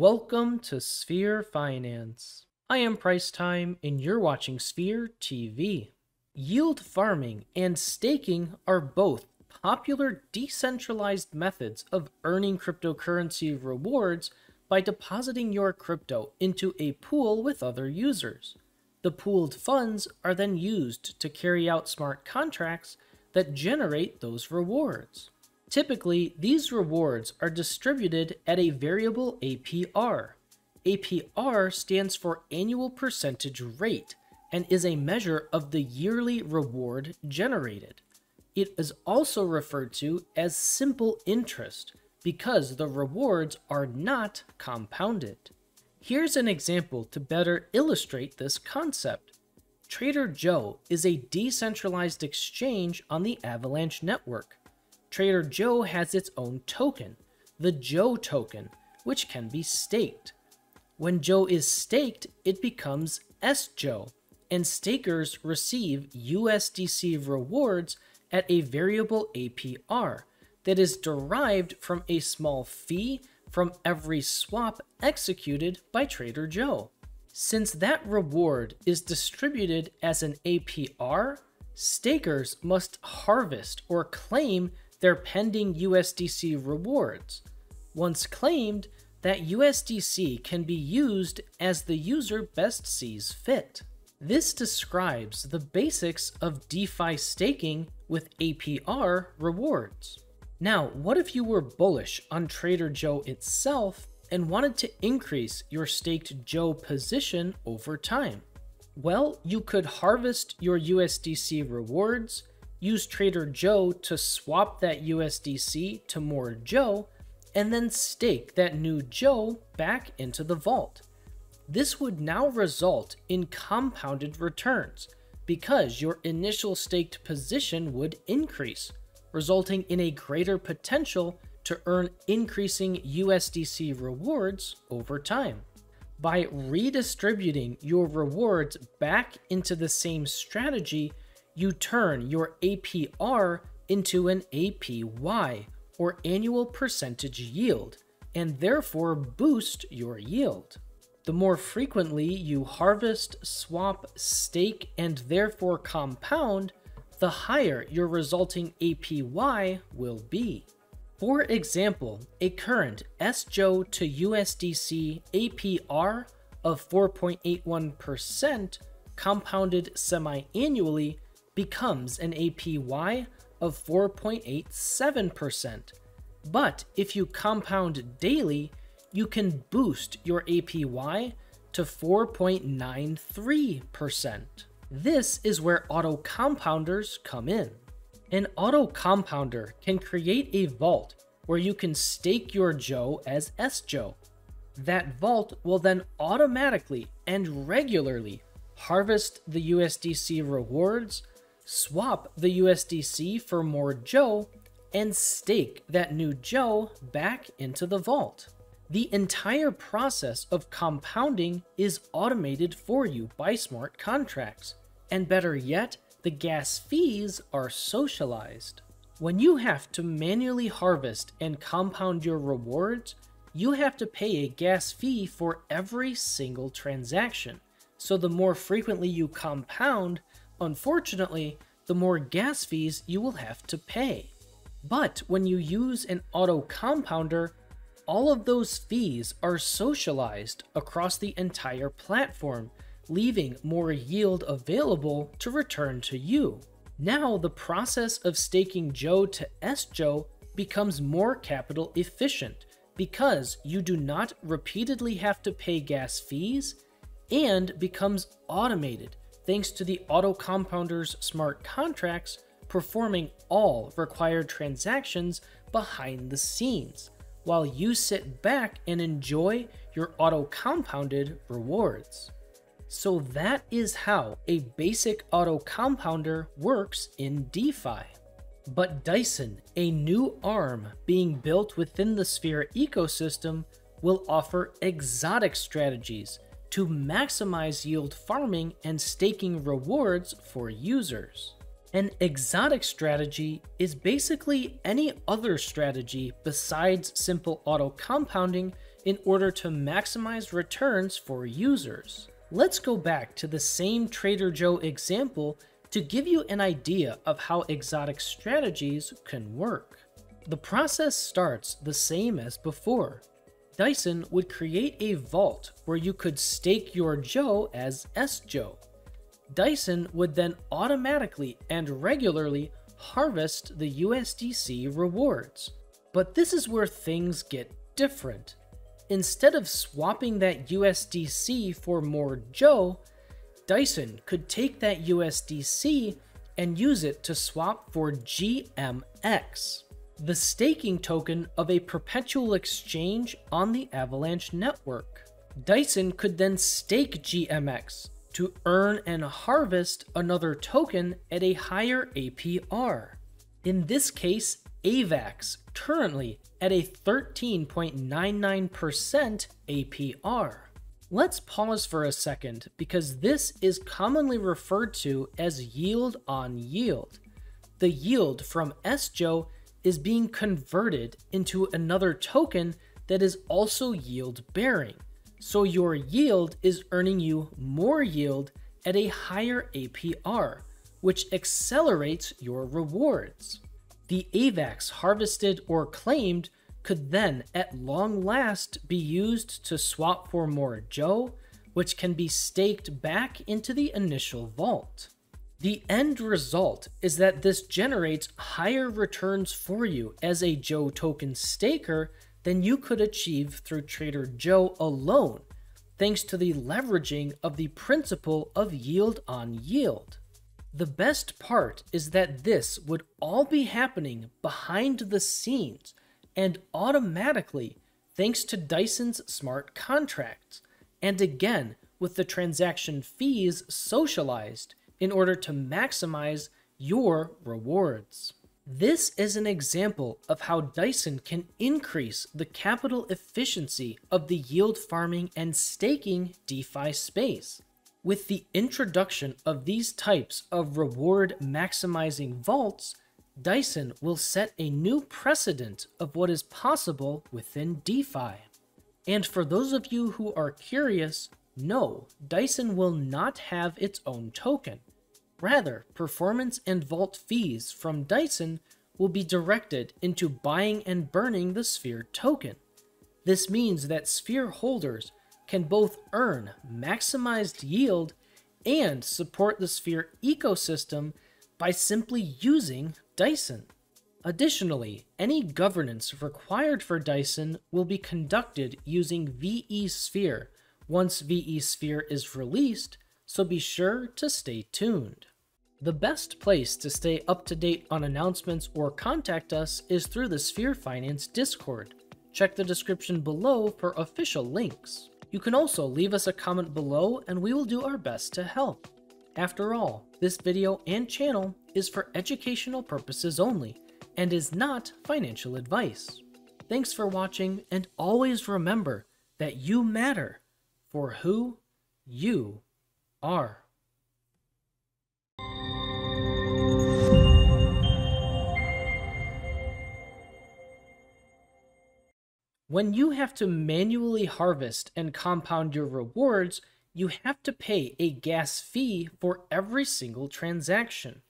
Welcome to Sphere Finance. I am Price Time and you're watching Sphere TV. Yield farming and staking are both popular decentralized methods of earning cryptocurrency rewards by depositing your crypto into a pool with other users. The pooled funds are then used to carry out smart contracts that generate those rewards. Typically, these rewards are distributed at a variable APR. APR stands for annual percentage rate and is a measure of the yearly reward generated. It is also referred to as simple interest because the rewards are not compounded. Here's an example to better illustrate this concept. Trader Joe is a decentralized exchange on the Avalanche network. Trader Joe has its own token, the Joe token, which can be staked. When Joe is staked, it becomes SJoe, and stakers receive USDC rewards at a variable APR that is derived from a small fee from every swap executed by Trader Joe. Since that reward is distributed as an APR, stakers must harvest or claim their pending USDC rewards. Once claimed, that USDC can be used as the user best sees fit. This describes the basics of DeFi staking with APR rewards. Now, what if you were bullish on Trader Joe itself and wanted to increase your staked Joe position over time? Well, you could harvest your USDC rewards, use Trader Joe to swap that USDC to more Joe, and then stake that new Joe back into the vault. This would now result in compounded returns because your initial staked position would increase resulting in a greater potential to earn increasing USDC rewards over time. By redistributing your rewards back into the same strategy, you turn your APR into an APY, or annual percentage yield, and therefore boost your yield. The more frequently you harvest, swap, stake, and therefore compound, the higher your resulting APY will be. For example, a current SJoe to USDC APR of 4.81% compounded semi-annually becomes an APY of 4.87%. But if you compound daily, you can boost your APY to 4.93%. This is where auto compounders come in. An auto compounder can create a vault where you can stake your Joe as S-Joe. That vault will then automatically and regularly harvest the USDC rewards, swap the USDC for more Joe, and stake that new Joe back into the vault. The entire process of compounding is automated for you by smart contracts. And better yet, the gas fees are socialized. When you have to manually harvest and compound your rewards, you have to pay a gas fee for every single transaction. So the more frequently you compound, unfortunately, the more gas fees you will have to pay. But when you use an auto compounder, all of those fees are socialized across the entire platform, leaving more yield available to return to you. Now the process of staking Joe to S Joe becomes more capital efficient because you do not repeatedly have to pay gas fees and becomes automated thanks to the auto compounder's smart contracts performing all required transactions behind the scenes, while you sit back and enjoy your auto compounded rewards. So that is how a basic auto compounder works in DeFi. But Dyson, a new arm being built within the Sphere ecosystem, will offer exotic strategies to maximize yield farming and staking rewards for users. An exotic strategy is basically any other strategy besides simple auto compounding in order to maximize returns for users. Let's go back to the same Trader Joe example to give you an idea of how exotic strategies can work. The process starts the same as before. Dyson would create a vault where you could stake your Joe as S-Joe. Dyson would then automatically and regularly harvest the USDC rewards. But this is where things get different. Instead of swapping that USDC for more Joe, Dyson could take that USDC and use it to swap for GMX, the staking token of a perpetual exchange on the Avalanche network. Dyson could then stake GMX to earn and harvest another token at a higher APR. In this case, AVAX, currently at a 13.99% APR. Let's pause for a second because this is commonly referred to as yield on yield. The yield from SJoe is being converted into another token that is also yield bearing. So your yield is earning you more yield at a higher APR, which accelerates your rewards. The AVAX harvested or claimed could then at long last be used to swap for more Joe, which can be staked back into the initial vault. The end result is that this generates higher returns for you as a Joe token staker than you could achieve through Trader Joe alone, thanks to the leveraging of the principle of yield on yield. The best part is that this would all be happening behind the scenes and automatically thanks to Dyson's smart contracts, and again with the transaction fees socialized in order to maximize your rewards. This is an example of how Dyson can increase the capital efficiency of the yield farming and staking DeFi space. With the introduction of these types of reward maximizing vaults, Dyson will set a new precedent of what is possible within DeFi. And for those of you who are curious, no, Dyson will not have its own token. Rather, performance and vault fees from Dyson will be directed into buying and burning the Sphere token. This means that Sphere holders can both earn maximized yield and support the Sphere ecosystem by simply using Dyson. Additionally, any governance required for Dyson will be conducted using VE Sphere once VE Sphere is released, so be sure to stay tuned. The best place to stay up to date on announcements or contact us is through the Sphere Finance Discord. Check the description below for official links. You can also leave us a comment below and we will do our best to help. After all, this video and channel is for educational purposes only and is not financial advice. Thanks for watching and always remember that you matter for who you are. When you have to manually harvest and compound your rewards, you have to pay a gas fee for every single transaction.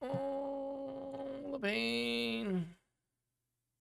Oh, the pain.